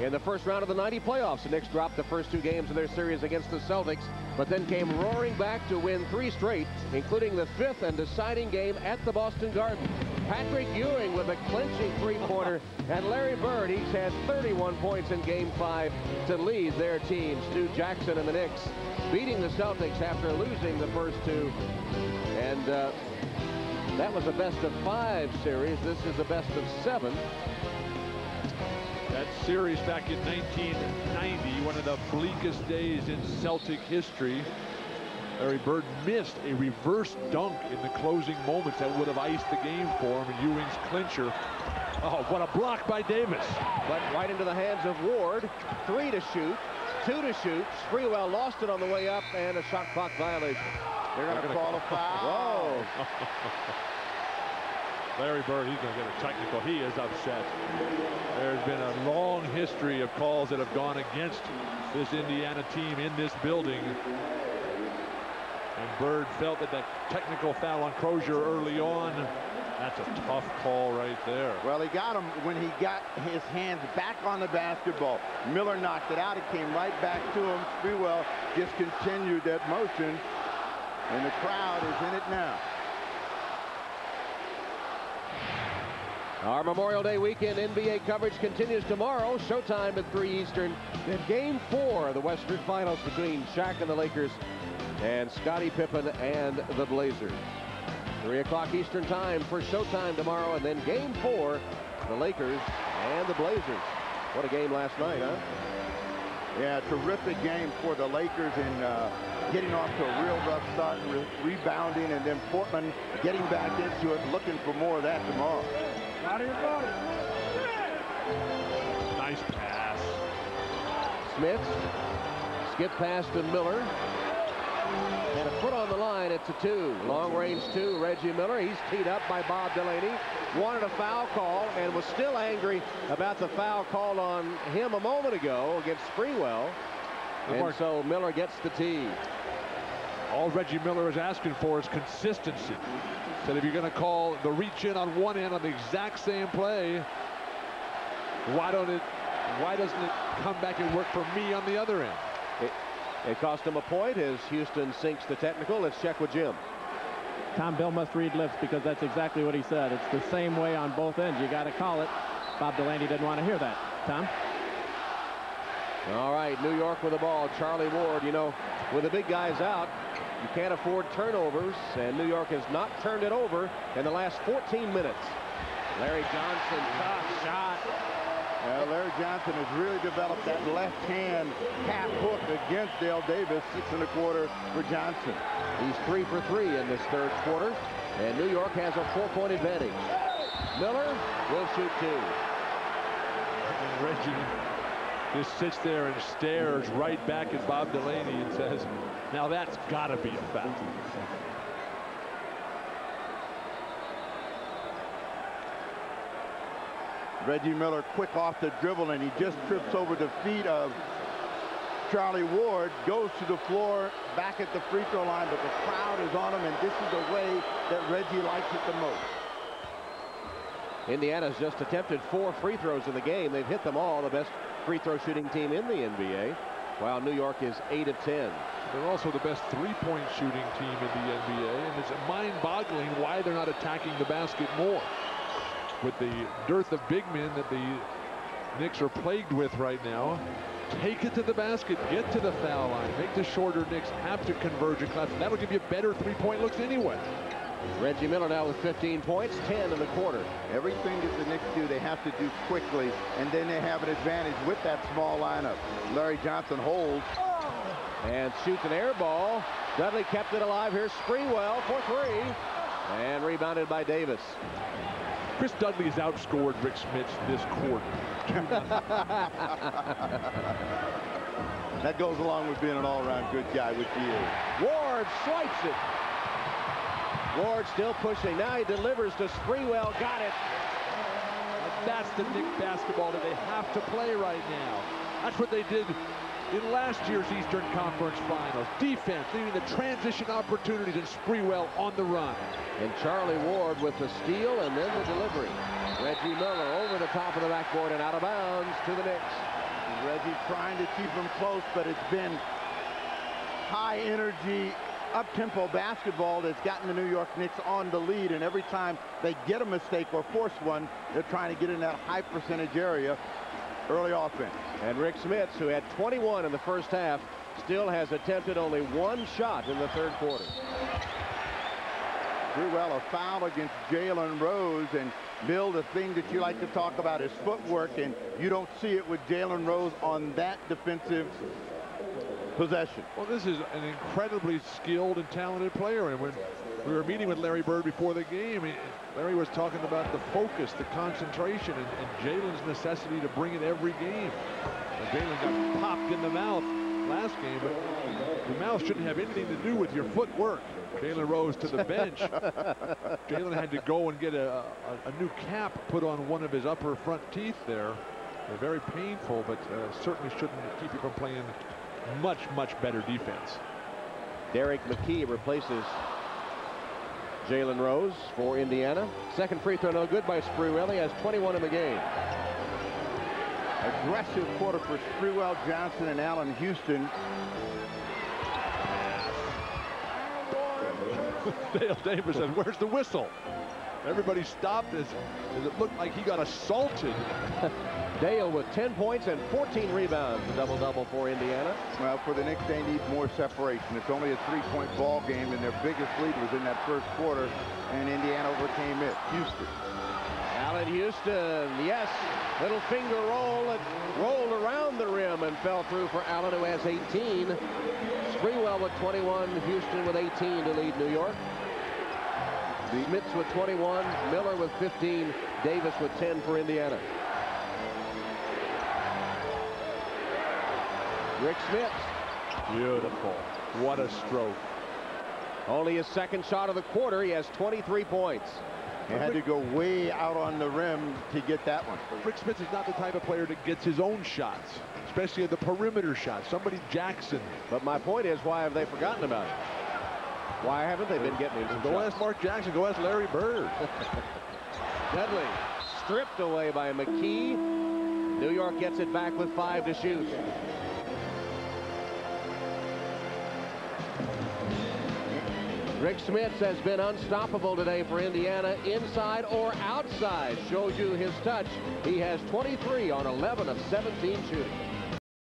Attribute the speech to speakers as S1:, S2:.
S1: in the first round of the 90 playoffs. The Knicks dropped the first two games of their series against the Celtics, but then came roaring back to win three straight, including the fifth and deciding game at the Boston Garden. Patrick Ewing with a clinching three-pointer, and Larry Bird, he's had 31 points in Game 5 to lead their team. Stu Jackson and the Knicks beating the Celtics after losing the first two. And uh, that was a best of five series. This is a best of seven.
S2: That series back in 1990, one of the bleakest days in Celtic history. Larry Bird missed a reverse dunk in the closing moments that would have iced the game for him. And Ewing's clincher. Oh, what a block by Davis.
S1: But right into the hands of Ward. Three to shoot, two to shoot. Sprewell lost it on the way up, and a shot clock violation.
S3: They're going to call a foul.
S1: Whoa.
S2: Larry Bird, he's going to get a technical. He is upset. There's been a long history of calls that have gone against this Indiana team in this building. And Bird felt that that technical foul on Croshere early on. That's a tough call right there.
S3: Well, he got him when he got his hands back on the basketball. Miller knocked it out. It came right back to him. Sprewell just continued that motion. And the crowd is in it now.
S1: Our Memorial Day weekend NBA coverage continues tomorrow. Showtime at 3 Eastern. Then game four of the Western Finals between Shaq and the Lakers and Scottie Pippen and the Blazers. 3 o'clock Eastern time for Showtime tomorrow. And then game four, the Lakers and the Blazers. What a game last night, huh?
S3: Yeah, terrific game for the Lakers in uh, getting off to a real rough start re rebounding, and then Portland getting back into it, looking for more of that tomorrow.
S2: Nice pass.
S1: Smits, skip pass to Miller. And a foot on the line, it's a two. Long range two, Reggie Miller. He's teed up by Bob Delaney. Wanted a foul call and was still angry about the foul called on him a moment ago against Sprewell. And so Miller gets the tee.
S2: All Reggie Miller is asking for is consistency. Said if you're going to call the reach in on one end on the exact same play, why don't it? Why doesn't it come back and work for me on the other end?
S1: It, it cost him a point as Houston sinks the technical. Let's check with Jim.
S4: Tom Bill must read lips because that's exactly what he said. It's the same way on both ends. You got to call it. Bob Delaney didn't want to hear that. Tom?
S1: All right, New York with the ball. Charlie Ward, you know, with the big guys out, you can't afford turnovers, and New York has not turned it over in the last 14 minutes. Larry Johnson, tough shot.
S3: Well, Larry Johnson has really developed that left hand half hook against Dale Davis, six and a quarter for Johnson.
S1: He's three for three in this third quarter, and New York has a four-point advantage. Miller will shoot two.
S2: Reggie just sits there and stares right back at Bob Delaney and says, now that's got to be a foul.
S3: Reggie Miller quick off the dribble, and he just trips over the feet of Charlie Ward, goes to the floor, back at the free throw line, but the crowd is on him, and this is the way that Reggie likes it the most.
S1: Indiana's just attempted four free throws in the game. They've hit them all, the best free throw shooting team in the NBA, while New York is 8 of 10.
S2: They're also the best three-point shooting team in the NBA, and it's mind-boggling why they're not attacking the basket more. With the dearth of big men that the Knicks are plagued with right now, take it to the basket, get to the foul line, make the shorter Knicks have to converge in class. That'll give you better three-point looks anyway.
S1: Reggie Miller now with 15 points, 10 in the quarter.
S3: Everything that the Knicks do, they have to do quickly, and then they have an advantage with that small lineup. Larry Johnson holds.
S1: And shoots an air ball. Dudley kept it alive. Here's Sprewell for three. And rebounded by Davis.
S2: Chris Dudley has outscored Rick Smits this quarter.
S3: that goes along with being an all-around good guy, which he is.
S1: Ward swipes it. Ward still pushing. Now he delivers to Sprewell. Got it.
S2: And that's the Knick basketball that they have to play right now. That's what they did in last year's Eastern Conference Finals. Defense, leaving the transition opportunities and Sprewell on the run.
S1: And Charlie Ward with the steal and then the delivery. Reggie Miller over the top of the backboard and out of bounds to the Knicks.
S3: Reggie trying to keep him close, but it's been high energy, up-tempo basketball that's gotten the New York Knicks on the lead, and every time they get a mistake or force one, they're trying to get in that high percentage area early offense.
S1: And Rick Smits, who had 21 in the first half, still has attempted only one shot in the third quarter.
S3: Sprewell a foul against Jalen Rose and Bill the thing that you like to talk about is footwork and you don't see it with Jalen Rose on that defensive possession.
S2: Well this is an incredibly skilled and talented player and when we were meeting with Larry Bird before the game Larry was talking about the focus the concentration and, and Jalen's necessity to bring it every game. Jalen got popped in the mouth last game, but your mouth shouldn't have anything to do with your footwork. Jalen Rose to the bench. Jalen had to go and get a, a, a, new cap put on one of his upper front teeth there. They're very painful, but uh, certainly shouldn't keep you from playing much, much better defense.
S1: Derrick McKey replaces Jalen Rose for Indiana. Second free throw no good by Sprewell. He has 21 in the game.
S3: Aggressive quarter for Sprewell, Johnson, and Allan Houston.
S2: Dale Davis said, where's the whistle? Everybody stopped as, as it looked like he got assaulted.
S1: Dale with 10 points and 14 rebounds, the double-double for Indiana.
S3: Well, for the Knicks, they need more separation. It's only a three-point ball game, and their biggest lead was in that first quarter, and Indiana overcame it. Houston.
S1: Allan Houston, yes, little finger roll. It rolled around the rim and fell through for Allan, who has 18. Sprewell with 21, Houston with 18 to lead New York. Smits with 21, Miller with 15, Davis with 10 for Indiana. Rick Smits.
S2: Beautiful. What a stroke.
S1: Only his second shot of the quarter. He has 23 points.
S3: He had to go way out on the rim to get that one.
S2: Rick Smits is not the type of player that gets his own shots, especially at the perimeter shots. Somebody Jackson.
S1: But my point is, why have they forgotten about it? Why haven't they been getting him
S2: Go shots? ask Mark Jackson. Go ask Larry Bird.
S1: Dudley stripped away by McKey. New York gets it back with five to shoot. Rick Smits has been unstoppable today for Indiana, inside or outside. Shows you his touch. He has 23 on 11 of 17 shooting.